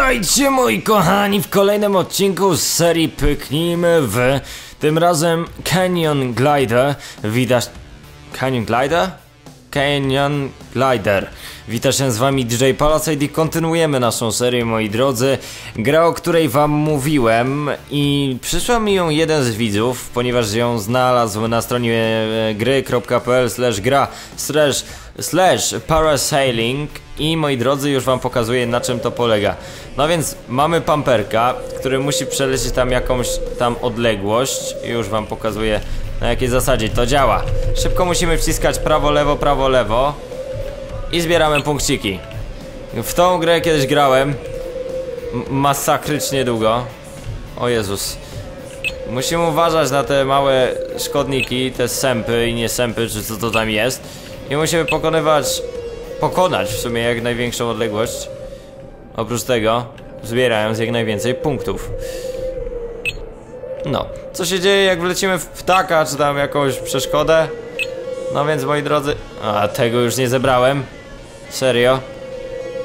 Witajcie moi kochani w kolejnym odcinku z serii Pyknijmy w tym razem Canyon Glider. Witasz... Canyon Glider? Canyon Glider. Wita się z wami DJ Palisade i kontynuujemy naszą serię moi drodzy. Gra, o której wam mówiłem i przysłał mi ją jeden z widzów, ponieważ ją znalazł na stronie e, gry.pl slash gra slash, slash parasailing i moi drodzy już wam pokazuję na czym to polega. No więc mamy pamperka, który musi przelecieć tam jakąś tam odległość i już wam pokazuję na jakiej zasadzie to działa. Szybko musimy wciskać prawo, lewo, prawo, lewo i zbieramy punkciki. W tą grę kiedyś grałem masakrycznie długo. O Jezus. Musimy uważać na te małe szkodniki, te sępy i nie sępy, czy co to tam jest. I musimy pokonywać, pokonać w sumie jak największą odległość. Oprócz tego, zbierając jak najwięcej punktów. No, co się dzieje jak wlecimy w ptaka, czy tam jakąś przeszkodę? No więc moi drodzy, a tego już nie zebrałem. Serio.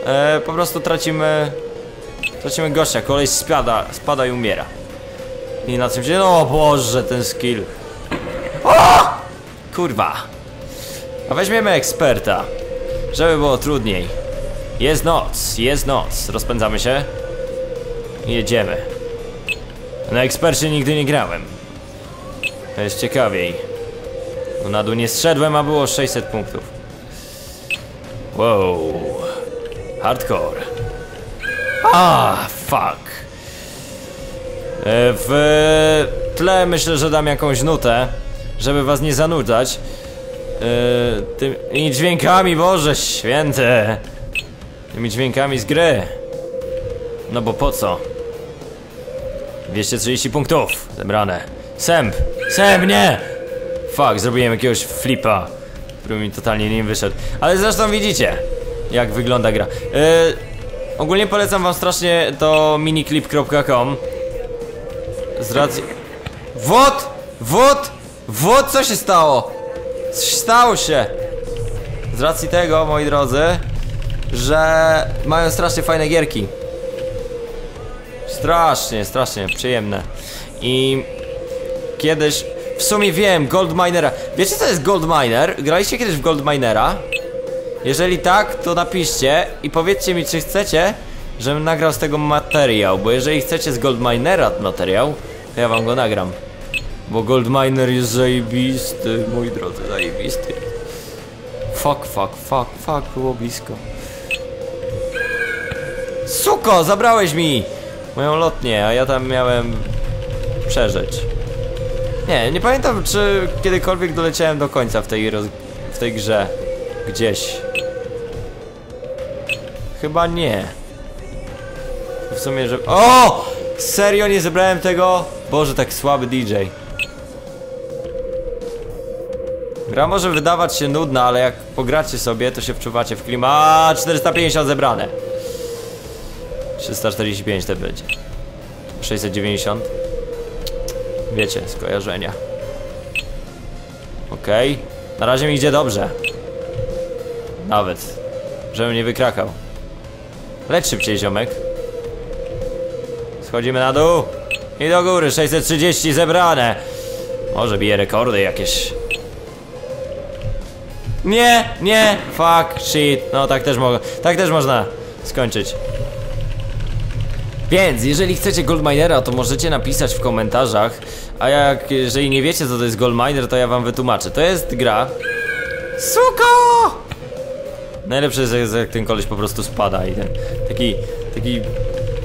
E, po prostu tracimy, tracimy gościa, koleś spada, spada i umiera. I na czym się, no Boże, ten skill. O! Kurwa. A weźmiemy eksperta, żeby było trudniej. Jest noc, jest noc, rozpędzamy się. Jedziemy. Na ekspercie nigdy nie grałem. To jest ciekawiej. No na dół nie zszedłem, a było 600 punktów. Wow. Hardcore. Ah, fuck. E, W tle myślę, że dam jakąś nutę, żeby was nie zanudzać. E, Tymi dźwiękami, Boże święte. Tymi dźwiękami z gry. No bo po co? 230 punktów zebrane. Sęp! Sęp, nie! Fuck, zrobiłem jakiegoś flipa, który mi totalnie nie wyszedł. Ale zresztą widzicie, jak wygląda gra. Yy, ogólnie polecam wam strasznie to miniclip.com Z racji... WOT! WOT! WOT! Co się stało? Coś stało się! Z racji tego, moi drodzy, że mają strasznie fajne gierki. Strasznie, strasznie przyjemne. I kiedyś w sumie wiem, Gold Minera. Wiecie co jest Gold Miner? Graliście kiedyś w Gold Minera? Jeżeli tak, to napiszcie i powiedzcie mi, czy chcecie, żebym nagrał z tego materiał. Bo jeżeli chcecie z Gold Minera materiał, to ja wam go nagram. Bo Gold Miner jest zajebisty, moi drodzy, zajebisty. Fuck, fuck, fuck, fuck, było blisko. Suko, zabrałeś mi! Moją lotnię, a ja tam miałem przeżyć. Nie, nie pamiętam czy kiedykolwiek doleciałem do końca w tej, roz... w tej grze. Gdzieś. Chyba nie. W sumie, że... O! Serio nie zebrałem tego? Boże, tak słaby DJ. Gra może wydawać się nudna, ale jak pogracie sobie, to się wczuwacie w klimat. A 450 zebrane. 345 to będzie. 690. Wiecie, skojarzenia. Okej. Okay. Na razie mi idzie dobrze. Nawet. Żebym nie wykrakał. Leć szybciej, ziomek. Schodzimy na dół. I do góry. 630 zebrane. Może bije rekordy jakieś. Nie, nie, fuck, shit. No tak też mogę. Tak też można skończyć. Więc, jeżeli chcecie Goldminera, to możecie napisać w komentarzach, a jak, jeżeli nie wiecie co to jest Goldminer, to ja wam wytłumaczę. To jest gra... Suko! Najlepsze jest jak ten koleś po prostu spada i ten, taki, taki,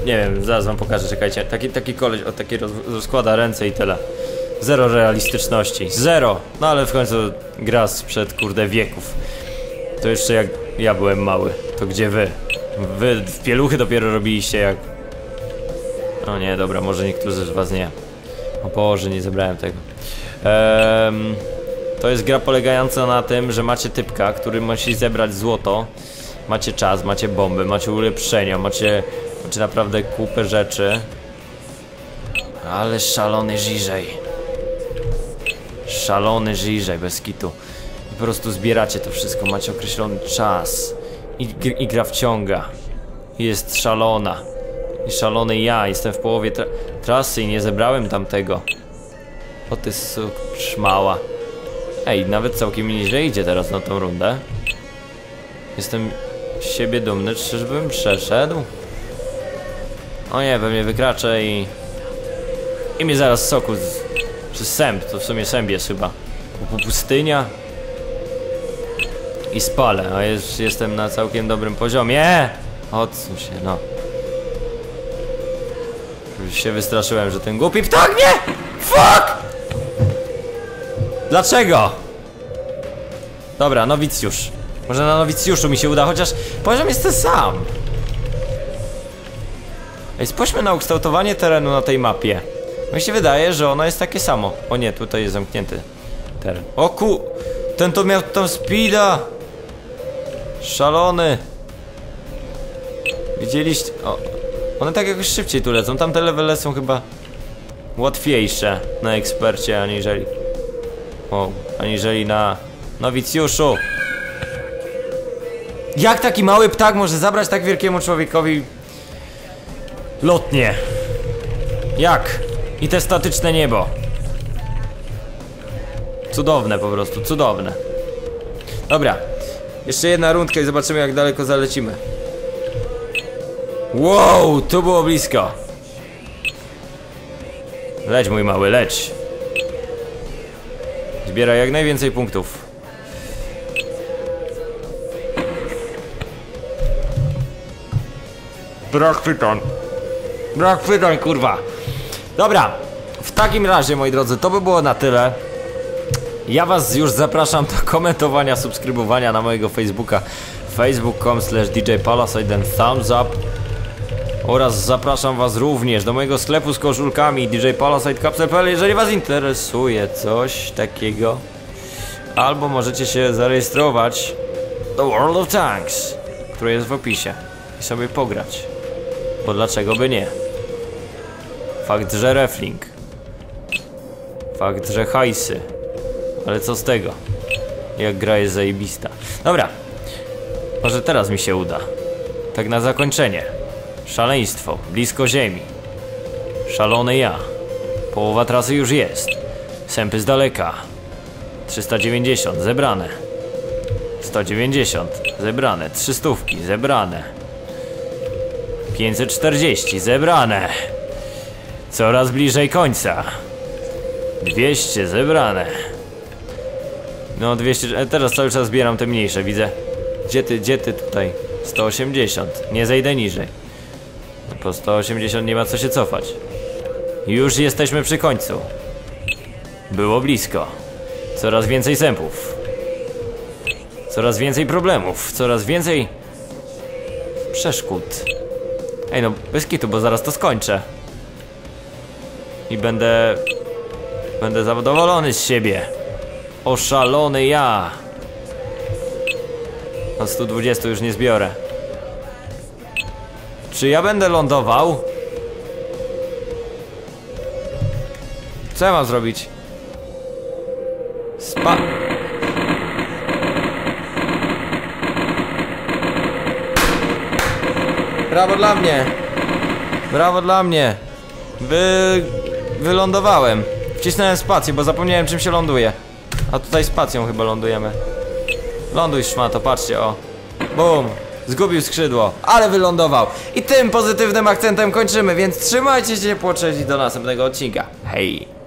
nie wiem, zaraz wam pokażę, czekajcie, taki, taki koleś, o taki roz, rozkłada ręce i tyle. Zero realistyczności, zero! No ale w końcu gra sprzed, kurde, wieków. To jeszcze jak ja byłem mały, to gdzie wy? Wy w pieluchy dopiero robiliście jak no nie, dobra, może niektórzy z was nie. O Boże, nie zebrałem tego. Ehm, to jest gra polegająca na tym, że macie typka, który musi zebrać złoto. Macie czas, macie bomby, macie ulepszenia, macie, macie naprawdę kupę rzeczy. Ale szalony żyżej. Szalony żyżej, bez kitu. I po prostu zbieracie to wszystko, macie określony czas. I, i gra wciąga. Jest szalona. I szalony ja, jestem w połowie tra trasy i nie zebrałem tamtego. O ty szmała. Ej, nawet całkiem nieźle idzie teraz na tą rundę. Jestem z siebie dumny, czyżbym przeszedł? O nie, pewnie wykraczę i... I mnie zaraz soku z... Czy sęp, to w sumie sęp jest chyba. Pu- Pustynia. I spalę, a już jestem na całkiem dobrym poziomie. Odsuń się, no. Się wystraszyłem, że ten głupi ptak nie! Fuck! Dlaczego? Dobra, nowicjusz. Może na nowicjuszu mi się uda, chociaż poziom jest ten sam. Ej, spójrzmy na ukształtowanie terenu na tej mapie. Mi się wydaje, że ono jest takie samo. O nie, tutaj jest zamknięty teren. O ku... Ten to miał tam speeda! Szalony! Widzieliście... O, one tak jakoś szybciej tu lecą. Tamte levele są chyba łatwiejsze na ekspercie aniżeli... O, aniżeli na nowicjuszu. Jak taki mały ptak może zabrać tak wielkiemu człowiekowi lotnie? Jak? I te statyczne niebo. Cudowne po prostu, cudowne. Dobra. Jeszcze jedna rundka i zobaczymy jak daleko zalecimy. Wow, tu było blisko. Leć mój mały, leć. Zbieraj jak najwięcej punktów. Brak pytań. Brak pytań, kurwa. Dobra, w takim razie, moi drodzy, to by było na tyle. Ja was już zapraszam do komentowania, subskrybowania na mojego Facebooka facebook.com slash djpalasite and thumbs up oraz zapraszam was również do mojego sklepu z koszulkami djpalasite.pl jeżeli was interesuje coś takiego albo możecie się zarejestrować do World of Tanks które jest w opisie i sobie pograć bo dlaczego by nie fakt, że refling fakt, że hajsy ale co z tego? Jak gra jest zajebista. Dobra. Może teraz mi się uda. Tak na zakończenie. Szaleństwo. Blisko ziemi. Szalony ja. Połowa trasy już jest. Sępy z daleka. 390. Zebrane. 190. Zebrane. 300. Zebrane. 540. Zebrane. Coraz bliżej końca. 200. Zebrane. No 200, e, teraz cały czas zbieram te mniejsze, widzę. Gdzie ty, gdzie ty tutaj? 180, nie zejdę niżej. Po 180 nie ma co się cofać. Już jesteśmy przy końcu. Było blisko. Coraz więcej zębów. Coraz więcej problemów, coraz więcej przeszkód. Ej no, bez kitu, bo zaraz to skończę. I będę... Będę zadowolony z siebie. Oszalony ja. Na 120 już nie zbiorę. Czy ja będę lądował? Co ja mam zrobić? Spa... Brawo dla mnie! Brawo dla mnie! Wy... Wylądowałem. Wcisnąłem spację, bo zapomniałem czym się ląduje. A tutaj spacją chyba lądujemy. Ląduj szmato, patrzcie, o. Bum! Zgubił skrzydło, ale wylądował. I tym pozytywnym akcentem kończymy, więc trzymajcie się ciepło, cześć i do następnego odcinka. Hej!